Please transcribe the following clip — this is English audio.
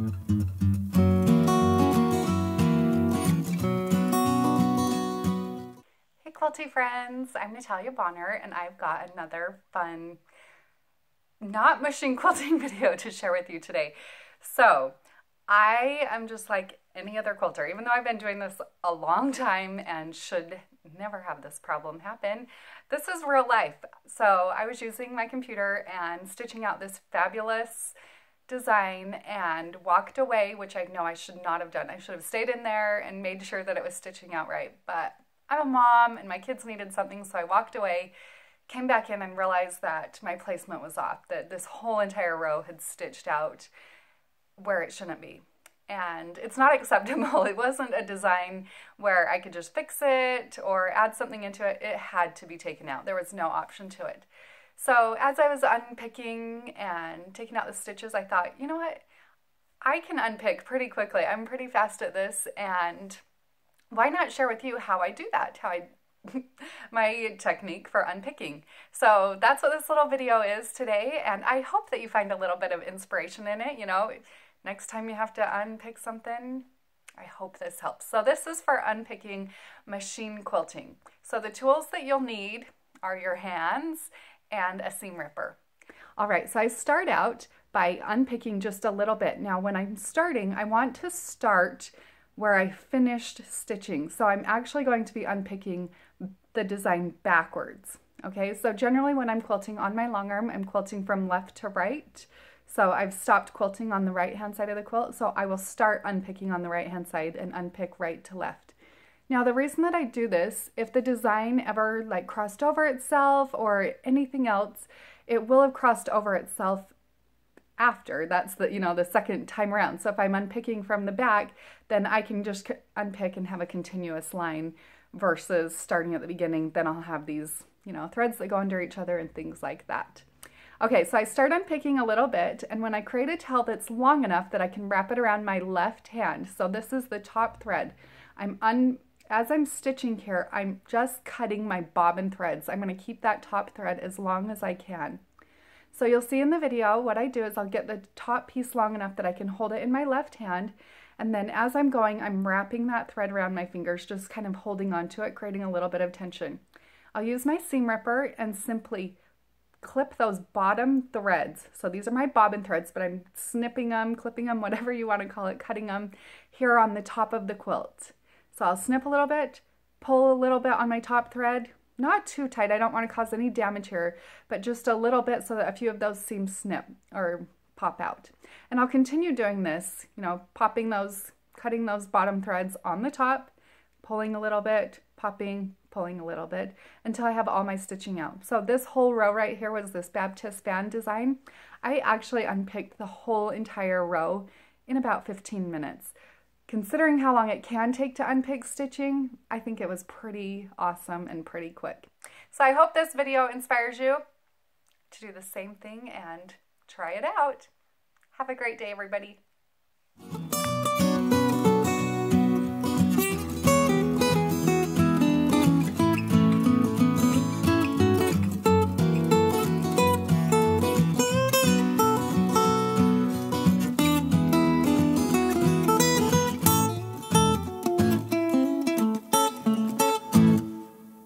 Hey quilty friends, I'm Natalia Bonner and I've got another fun not machine quilting video to share with you today. So I am just like any other quilter, even though I've been doing this a long time and should never have this problem happen. This is real life. So I was using my computer and stitching out this fabulous design and walked away, which I know I should not have done. I should have stayed in there and made sure that it was stitching out right. But I'm a mom and my kids needed something, so I walked away, came back in and realized that my placement was off, that this whole entire row had stitched out where it shouldn't be. And it's not acceptable. It wasn't a design where I could just fix it or add something into it. It had to be taken out. There was no option to it. So as I was unpicking and taking out the stitches, I thought, you know what? I can unpick pretty quickly. I'm pretty fast at this and why not share with you how I do that, how I my technique for unpicking. So that's what this little video is today and I hope that you find a little bit of inspiration in it, you know, next time you have to unpick something, I hope this helps. So this is for unpicking machine quilting. So the tools that you'll need are your hands and a seam ripper. All right, so I start out by unpicking just a little bit. Now when I'm starting, I want to start where I finished stitching. So I'm actually going to be unpicking the design backwards. Okay, so generally when I'm quilting on my long arm, I'm quilting from left to right. So I've stopped quilting on the right hand side of the quilt, so I will start unpicking on the right hand side and unpick right to left. Now the reason that I do this, if the design ever like crossed over itself or anything else, it will have crossed over itself after. That's the, you know, the second time around. So if I'm unpicking from the back, then I can just unpick and have a continuous line versus starting at the beginning, then I'll have these, you know, threads that go under each other and things like that. Okay, so I start unpicking a little bit, and when I create a tail that's long enough that I can wrap it around my left hand, so this is the top thread, I'm un as I'm stitching here, I'm just cutting my bobbin threads. I'm going to keep that top thread as long as I can. So you'll see in the video, what I do is I'll get the top piece long enough that I can hold it in my left hand, and then as I'm going, I'm wrapping that thread around my fingers, just kind of holding onto it, creating a little bit of tension. I'll use my seam ripper and simply clip those bottom threads. So these are my bobbin threads, but I'm snipping them, clipping them, whatever you want to call it, cutting them here on the top of the quilt. So I'll snip a little bit, pull a little bit on my top thread, not too tight, I don't want to cause any damage here, but just a little bit so that a few of those seams snip or pop out. And I'll continue doing this, you know, popping those, cutting those bottom threads on the top, pulling a little bit, popping, pulling a little bit until I have all my stitching out. So this whole row right here was this Baptist fan design. I actually unpicked the whole entire row in about 15 minutes. Considering how long it can take to unpick stitching, I think it was pretty awesome and pretty quick. So I hope this video inspires you to do the same thing and try it out. Have a great day, everybody.